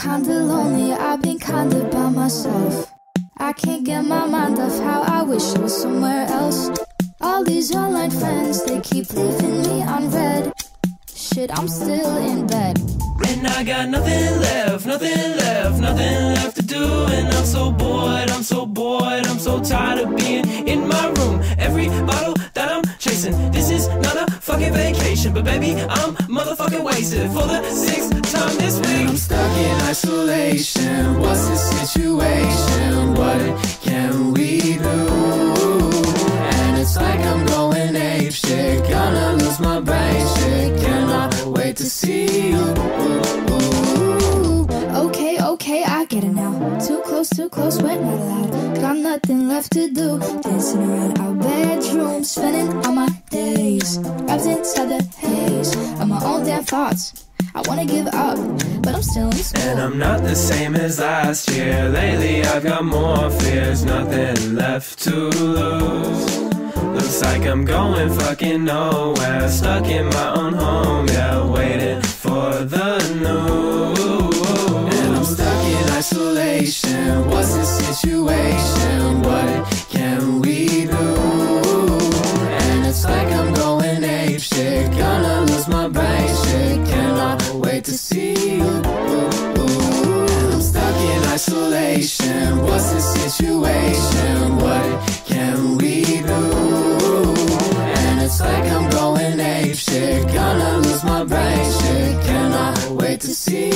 kinda lonely, I've been kinda by myself. I can't get my mind off how I wish I was somewhere else. All these online friends, they keep leaving me on read. Shit, I'm still in bed. And I got nothing left, nothing left, nothing left to do. And I'm so bored, I'm so bored, I'm so tired of being in my room. Every bottle that I'm chasing, this is not a fucking vacation. But baby, I'm motherfucking wasted for the sixth time this week. I'm stuck in isolation. What's the situation? What can we do? And it's like I'm going ape shit. Gonna lose my brain shit. Cannot wait to see you. Okay, okay, I get it now. Too close, too close, we're not allowed. Got nothing left to do. Dancing around our bedroom, spending all my days wrapped inside the haze of my own damn thoughts. I wanna give up, but I'm still in school. And I'm not the same as last year. Lately, I've got more fears, nothing left to lose. Looks like I'm going fucking nowhere. Stuck in my own home, yeah, waiting for the news. And I'm stuck in isolation. What's the situation? What can we do? And it's like I'm going ape shit. Gonna lose my brain wait to see you. I'm stuck in isolation. What's the situation? What can we do? And it's like I'm going ape shit. Gonna lose my brain shit. Cannot wait to see.